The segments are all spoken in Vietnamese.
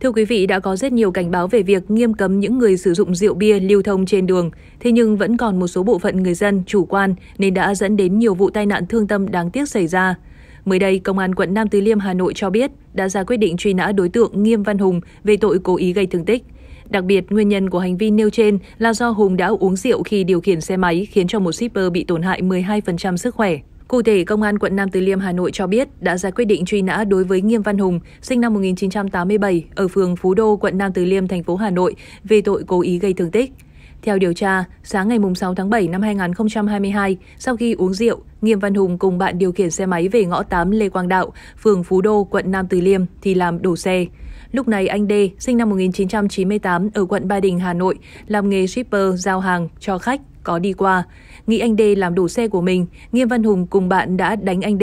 Thưa quý vị, đã có rất nhiều cảnh báo về việc nghiêm cấm những người sử dụng rượu bia lưu thông trên đường, thế nhưng vẫn còn một số bộ phận người dân chủ quan nên đã dẫn đến nhiều vụ tai nạn thương tâm đáng tiếc xảy ra. Mới đây, Công an quận Nam Từ Liêm Hà Nội cho biết đã ra quyết định truy nã đối tượng Nghiêm Văn Hùng về tội cố ý gây thương tích. Đặc biệt, nguyên nhân của hành vi nêu trên là do Hùng đã uống rượu khi điều khiển xe máy khiến cho một shipper bị tổn hại 12% sức khỏe. Cụ thể, Công an quận Nam Từ Liêm Hà Nội cho biết đã ra quyết định truy nã đối với Nghiêm Văn Hùng, sinh năm 1987, ở phường Phú Đô, quận Nam Từ Liêm, thành phố Hà Nội, về tội cố ý gây thương tích. Theo điều tra, sáng ngày 6 tháng 7 năm 2022, sau khi uống rượu, Nghiêm Văn Hùng cùng bạn điều khiển xe máy về ngõ 8 Lê Quang Đạo, phường Phú Đô, quận Nam Từ Liêm thì làm đổ xe. Lúc này anh D, sinh năm 1998 ở quận Ba Đình, Hà Nội, làm nghề shipper giao hàng cho khách có đi qua. Nghĩ anh D làm đổ xe của mình, Nghiêm Văn Hùng cùng bạn đã đánh anh D.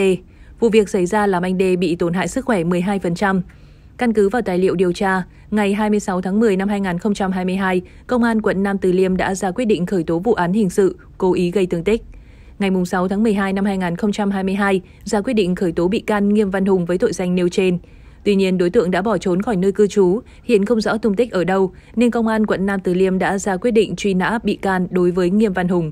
Vụ việc xảy ra làm anh D bị tổn hại sức khỏe 12%. Căn cứ vào tài liệu điều tra, ngày 26 tháng 10 năm 2022, Công an quận Nam Từ Liêm đã ra quyết định khởi tố vụ án hình sự cố ý gây thương tích. Ngày 6 tháng 12 năm 2022, ra quyết định khởi tố bị can Nghiêm Văn Hùng với tội danh nêu trên. Tuy nhiên, đối tượng đã bỏ trốn khỏi nơi cư trú, hiện không rõ tung tích ở đâu, nên Công an quận Nam Từ Liêm đã ra quyết định truy nã bị can đối với Nghiêm Văn Hùng.